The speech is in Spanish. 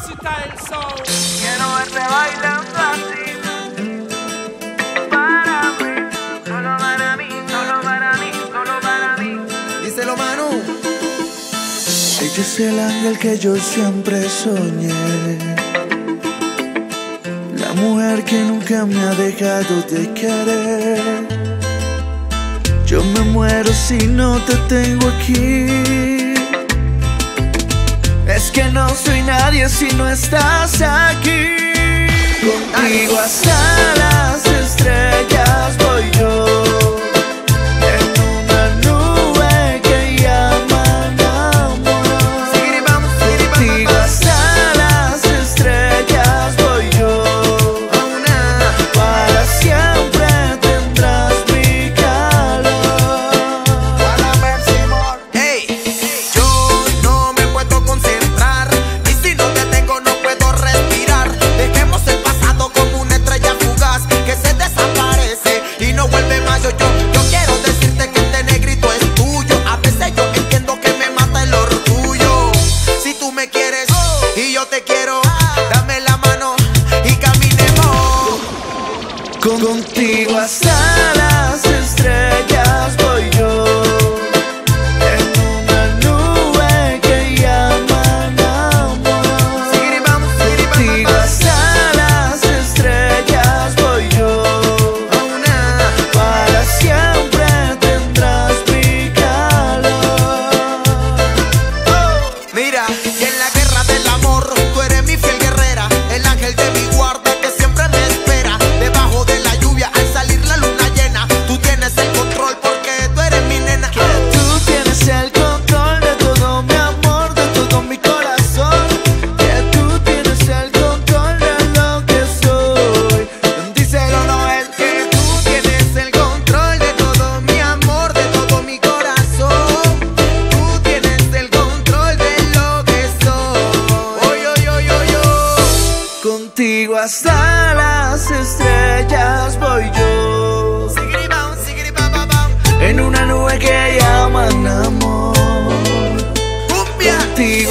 Versatile Sound. Quiero verte bailando así. Para mí, solo para mí, solo para mí, solo para mí. Díselo, Manu. Ella es el ángel que yo siempre soñé. La mujer que nunca me ha dejado de querer. Yo me muero si no te tengo aquí. Es que no soy nadie si no estás aquí. Contigo hasta. contigo hasta la hasta las estrellas voy yo. En una nube que llaman amor. Contigo